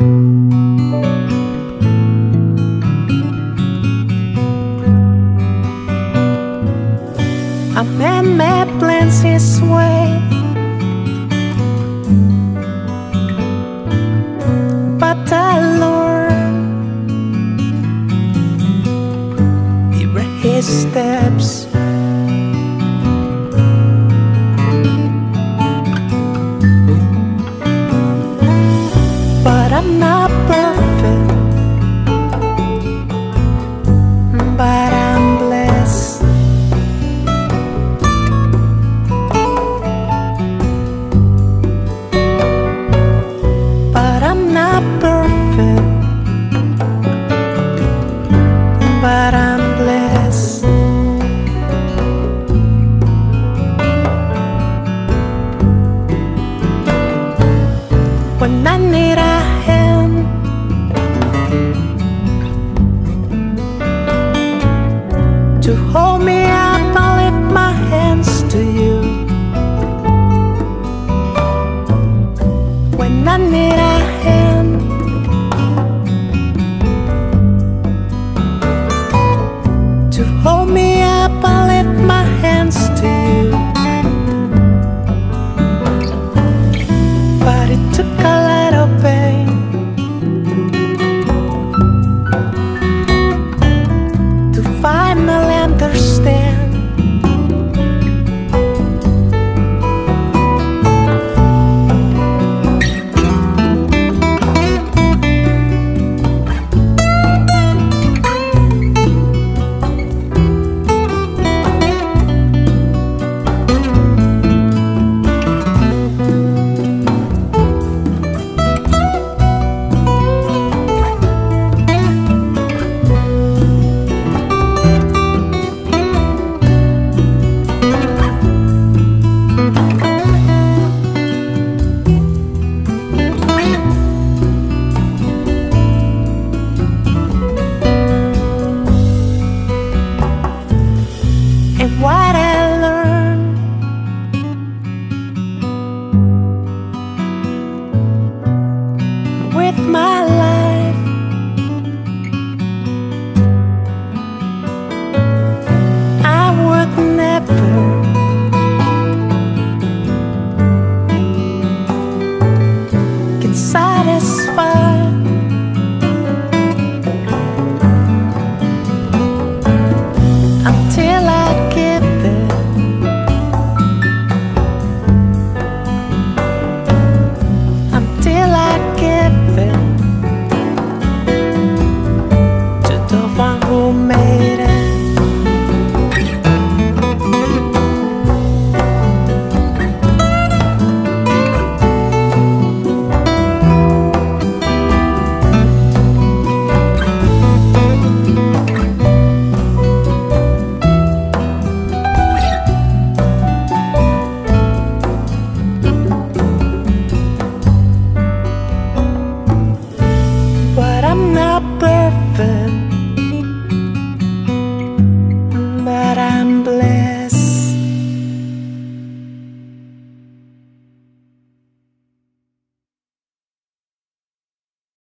A man made plans his way. But the Lord He raised When I need a hand, to hold me up, I lift my hands to you. When I need not perfect.